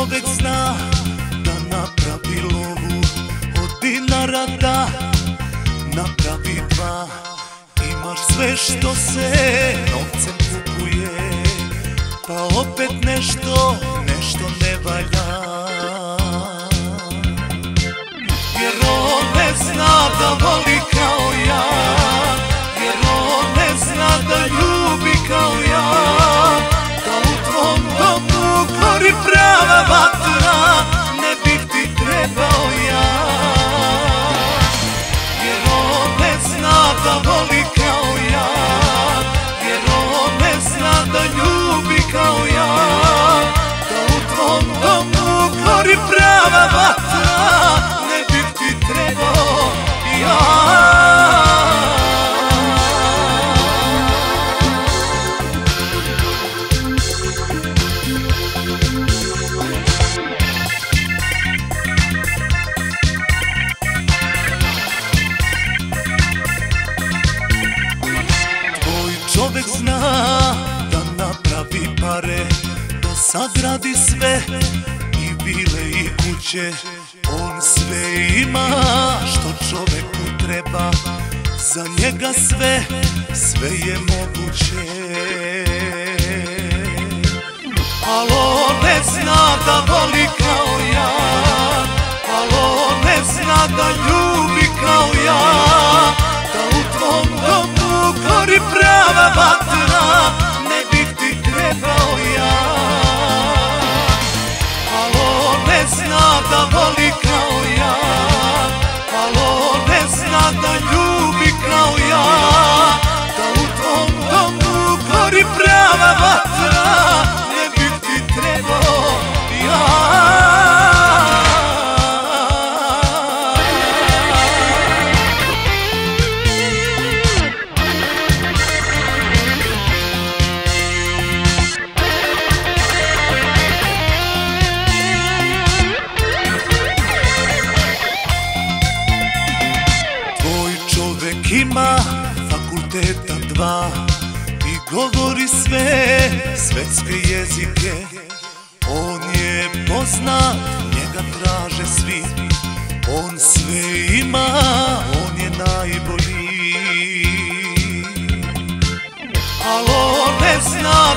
čovek zna da napravi lovu. Od dinara da napravi dva. Imaš sve što se novcem kupuje Pa opet nešto, nešto ne valja. Jer on ne zna da voli kao ja. Jer on ne zna da ljubi kao ja sagradi sve i vile i kuće. On sve ima što čoveku treba. Za njega sve, sve je moguće. Alo ne zna da voli kao ja. Alo ne zna da ljubi kao ja. Da u tvom domu gori prava prava vatra Ne bih ti trebao ja. Tvoj čovek ima fakulteta dva govori sve svetske jezike. On je poznat, njega traže svi. On sve ima, on je najbolji. Alo ne zna